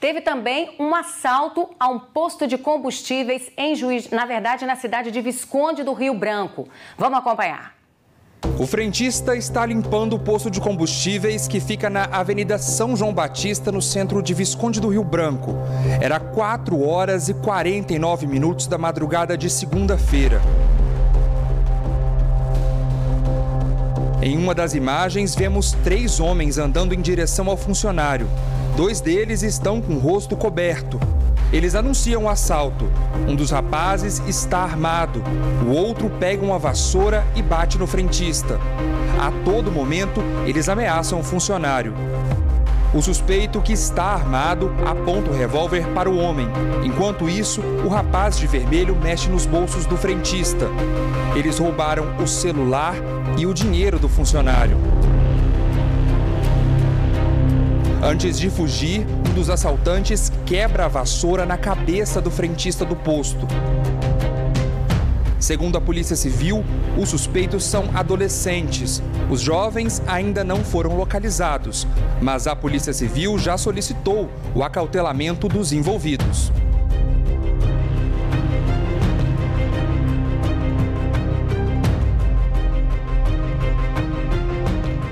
Teve também um assalto a um posto de combustíveis em Juiz, na verdade, na cidade de Visconde do Rio Branco. Vamos acompanhar. O frentista está limpando o posto de combustíveis que fica na Avenida São João Batista, no centro de Visconde do Rio Branco. Era 4 horas e 49 minutos da madrugada de segunda-feira. Em uma das imagens, vemos três homens andando em direção ao funcionário. Dois deles estão com o rosto coberto. Eles anunciam o um assalto. Um dos rapazes está armado. O outro pega uma vassoura e bate no frentista. A todo momento, eles ameaçam o funcionário. O suspeito, que está armado, aponta o revólver para o homem. Enquanto isso, o rapaz de vermelho mexe nos bolsos do frentista. Eles roubaram o celular e o dinheiro do funcionário. Antes de fugir, um dos assaltantes quebra a vassoura na cabeça do frentista do posto. Segundo a Polícia Civil, os suspeitos são adolescentes. Os jovens ainda não foram localizados, mas a Polícia Civil já solicitou o acautelamento dos envolvidos.